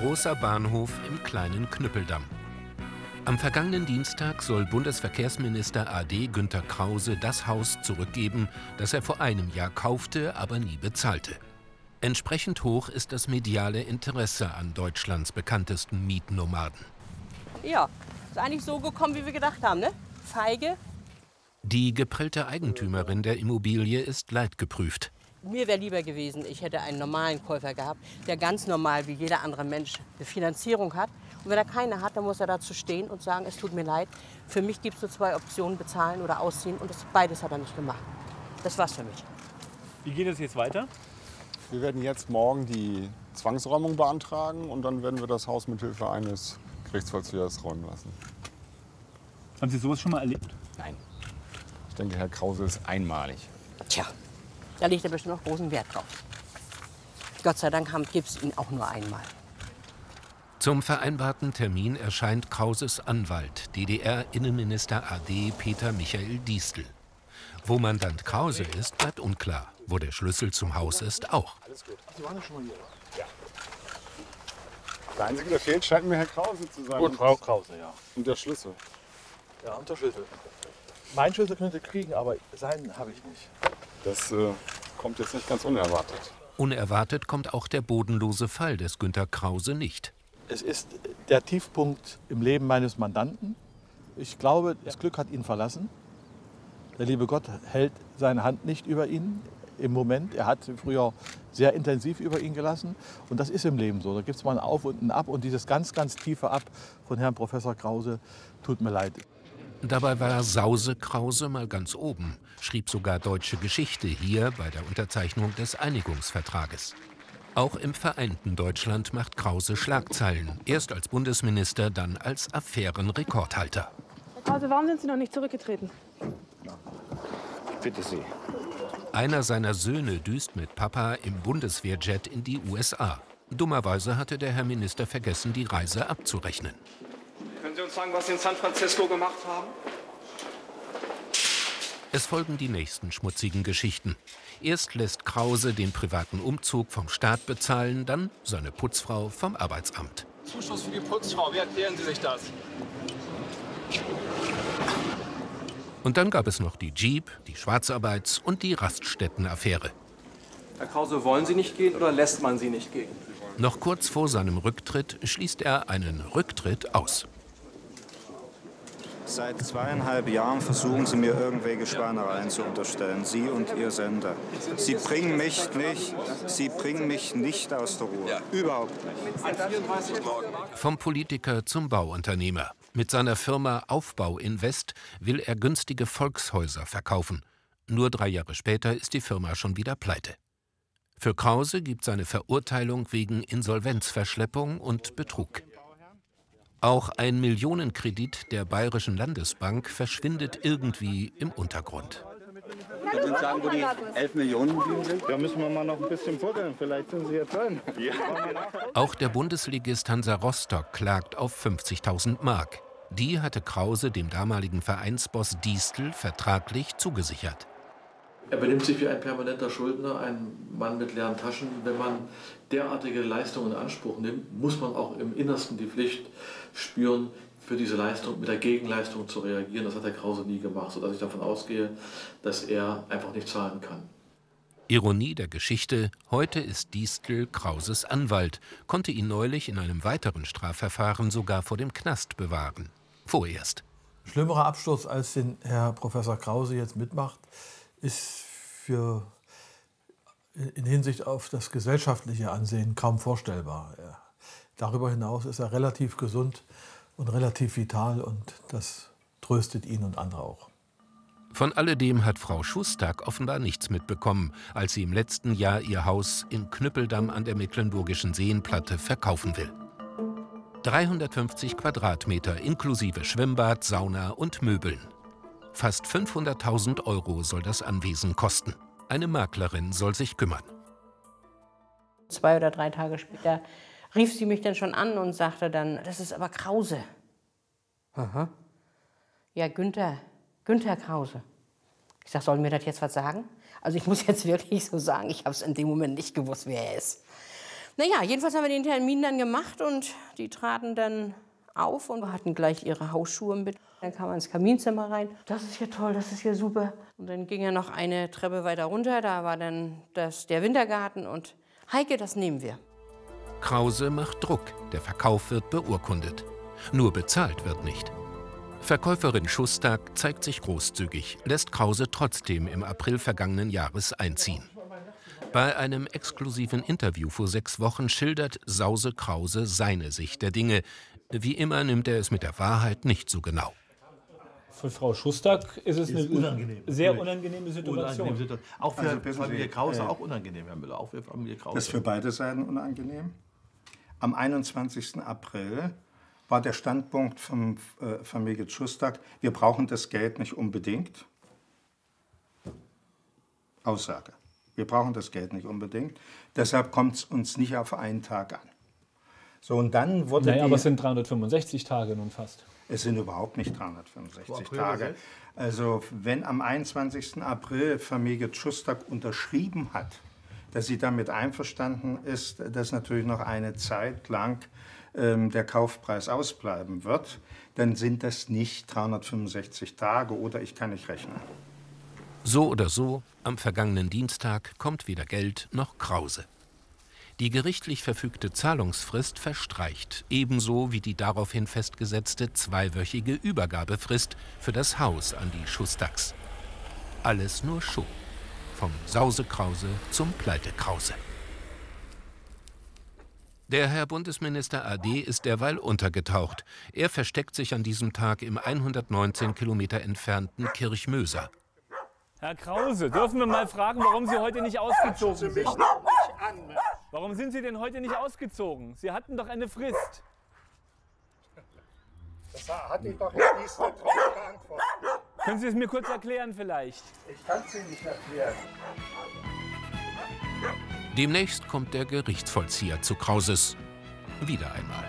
großer Bahnhof im kleinen Knüppeldamm. Am vergangenen Dienstag soll Bundesverkehrsminister AD Günter Krause das Haus zurückgeben, das er vor einem Jahr kaufte, aber nie bezahlte. Entsprechend hoch ist das mediale Interesse an Deutschlands bekanntesten Mietnomaden. Ja, ist eigentlich so gekommen, wie wir gedacht haben, ne? Feige. Die geprillte Eigentümerin der Immobilie ist leidgeprüft. Mir wäre lieber gewesen, ich hätte einen normalen Käufer gehabt, der ganz normal wie jeder andere Mensch eine Finanzierung hat. Und wenn er keine hat, dann muss er dazu stehen und sagen, es tut mir leid. Für mich gibt es nur zwei Optionen, bezahlen oder ausziehen. Und das, beides hat er nicht gemacht. Das war's für mich. Wie geht es jetzt weiter? Wir werden jetzt morgen die Zwangsräumung beantragen und dann werden wir das Haus mit Hilfe eines Gerichtsvollziehers räumen lassen. Haben Sie sowas schon mal erlebt? Nein. Ich denke, Herr Krause ist einmalig. Tja, da legt er bestimmt noch großen Wert drauf. Gott sei Dank gibt es ihn auch nur einmal. Zum vereinbarten Termin erscheint Krauses Anwalt, DDR-Innenminister AD Peter Michael Diestel. Wo Mandant Krause ist, bleibt unklar. Wo der Schlüssel zum Haus ist, auch. Sie waren ja schon mal hier, Ja. Der Einzige, der fehlt, scheint mir Herr Krause zu sein. Und Frau Krause, ja. Und der Schlüssel. Ja, und der Schlüssel. Mein Schlüssel könnt ihr kriegen, aber seinen habe ich nicht. Das äh, kommt jetzt nicht ganz unerwartet. Unerwartet kommt auch der bodenlose Fall des Günter Krause nicht. Es ist der Tiefpunkt im Leben meines Mandanten. Ich glaube, das Glück hat ihn verlassen. Der liebe Gott hält seine Hand nicht über ihn im Moment. Er hat früher sehr intensiv über ihn gelassen. Und das ist im Leben so. Da gibt es mal ein Auf und ein Ab. Und dieses ganz, ganz tiefe Ab von Herrn Professor Krause tut mir leid. Dabei war Sause Krause mal ganz oben, schrieb sogar deutsche Geschichte hier bei der Unterzeichnung des Einigungsvertrages. Auch im vereinten Deutschland macht Krause Schlagzeilen. Erst als Bundesminister, dann als Affärenrekordhalter. Herr Krause, warum sind Sie noch nicht zurückgetreten? Bitte Sie. Einer seiner Söhne düst mit Papa im Bundeswehrjet in die USA. Dummerweise hatte der Herr Minister vergessen, die Reise abzurechnen. Können Sie uns sagen, was Sie in San Francisco gemacht haben? Es folgen die nächsten schmutzigen Geschichten. Erst lässt Krause den privaten Umzug vom Staat bezahlen, dann seine Putzfrau vom Arbeitsamt. Zuschuss für die Putzfrau, wie erklären Sie sich das? Und dann gab es noch die Jeep, die Schwarzarbeits- und die Raststättenaffäre. Herr Krause, wollen Sie nicht gehen oder lässt man Sie nicht gehen? Noch kurz vor seinem Rücktritt schließt er einen Rücktritt aus. Seit zweieinhalb Jahren versuchen Sie mir irgendwelche Schweinereien zu unterstellen, Sie und Ihr Sender. Sie bringen mich nicht, Sie bringen mich nicht aus der Ruhe. Überhaupt nicht. Vom Politiker zum Bauunternehmer. Mit seiner Firma Aufbau Invest will er günstige Volkshäuser verkaufen. Nur drei Jahre später ist die Firma schon wieder pleite. Für Krause gibt seine Verurteilung wegen Insolvenzverschleppung und Betrug. Auch ein Millionenkredit der Bayerischen Landesbank verschwindet irgendwie im Untergrund. Können Sie uns sagen, wo die 11 Millionen geblieben sind? Da müssen wir mal noch ein bisschen fuddeln. Vielleicht sind Sie jetzt drin. Ja. Auch der Bundesligist Hansa Rostock klagt auf 50.000 Mark. Die hatte Krause dem damaligen Vereinsboss Diestel vertraglich zugesichert. Er benimmt sich wie ein permanenter Schuldner, ein Mann mit leeren Taschen. Wenn man derartige Leistungen in Anspruch nimmt, muss man auch im Innersten die Pflicht spüren, für diese Leistung mit der Gegenleistung zu reagieren. Das hat der Krause nie gemacht, sodass ich davon ausgehe, dass er einfach nicht zahlen kann. Ironie der Geschichte, heute ist Distel Krauses Anwalt, konnte ihn neulich in einem weiteren Strafverfahren sogar vor dem Knast bewahren. Vorerst. Schlimmerer Absturz, als den Herr Professor Krause jetzt mitmacht, ist für in Hinsicht auf das gesellschaftliche Ansehen kaum vorstellbar. Darüber hinaus ist er relativ gesund und relativ vital und das tröstet ihn und andere auch. Von alledem hat Frau Schustag offenbar nichts mitbekommen, als sie im letzten Jahr ihr Haus in Knüppeldamm an der Mecklenburgischen Seenplatte verkaufen will. 350 Quadratmeter inklusive Schwimmbad, Sauna und Möbeln. Fast 500.000 Euro soll das Anwesen kosten. Eine Maklerin soll sich kümmern. Zwei oder drei Tage später rief sie mich dann schon an und sagte dann, das ist aber Krause. Aha. Ja, Günther, Günther Krause. Ich sag, sollen wir das jetzt was sagen? Also ich muss jetzt wirklich so sagen, ich habe es in dem Moment nicht gewusst, wer er ist. Naja, jedenfalls haben wir den Termin dann gemacht und die traten dann auf und hatten gleich ihre Hausschuhe mit. Dann kam man ins Kaminzimmer rein. Das ist ja toll, das ist ja super. Und dann ging er noch eine Treppe weiter runter. Da war dann das, der Wintergarten und Heike, das nehmen wir. Krause macht Druck. Der Verkauf wird beurkundet. Nur bezahlt wird nicht. Verkäuferin Schustag zeigt sich großzügig, lässt Krause trotzdem im April vergangenen Jahres einziehen. Bei einem exklusiven Interview vor sechs Wochen schildert Sause Krause seine Sicht der Dinge. Wie immer nimmt er es mit der Wahrheit nicht so genau. Für Frau Schustag ist es Ist eine unangenehm. sehr unangenehme Situation. Unangenehme Situation. Auch für Also Familie Krause äh, auch unangenehm, Herr Müller. Auch für Familie Krause. Das ist für beide Seiten unangenehm. Am 21. April war der Standpunkt von äh, Familie Schustak, wir brauchen das Geld nicht unbedingt. Aussage. Wir brauchen das Geld nicht unbedingt. Deshalb kommt es uns nicht auf einen Tag an. So, und dann wurde Naja, die, aber es sind 365 Tage nun fast. es sind überhaupt nicht 365 April Tage. Also wenn am 21. April Familie Schustak unterschrieben hat, dass sie damit einverstanden ist, dass natürlich noch eine Zeit lang ähm, der Kaufpreis ausbleiben wird, dann sind das nicht 365 Tage oder ich kann nicht rechnen. So oder so, am vergangenen Dienstag kommt weder Geld noch Krause. Die gerichtlich verfügte Zahlungsfrist verstreicht, ebenso wie die daraufhin festgesetzte zweiwöchige Übergabefrist für das Haus an die Schustacks. Alles nur Show. Vom Sausekrause zum Pleitekrause. Der Herr Bundesminister AD ist derweil untergetaucht. Er versteckt sich an diesem Tag im 119 Kilometer entfernten Kirchmöser. Herr Krause, dürfen wir mal fragen, warum Sie heute nicht ausgezogen sind? Warum sind Sie denn heute nicht ausgezogen? Sie hatten doch eine Frist. Das hatte ich doch jetzt nicht drauf geantwortet. Können Sie es mir kurz erklären vielleicht? Ich kann es Ihnen nicht erklären. Demnächst kommt der Gerichtsvollzieher zu Krauses. Wieder einmal.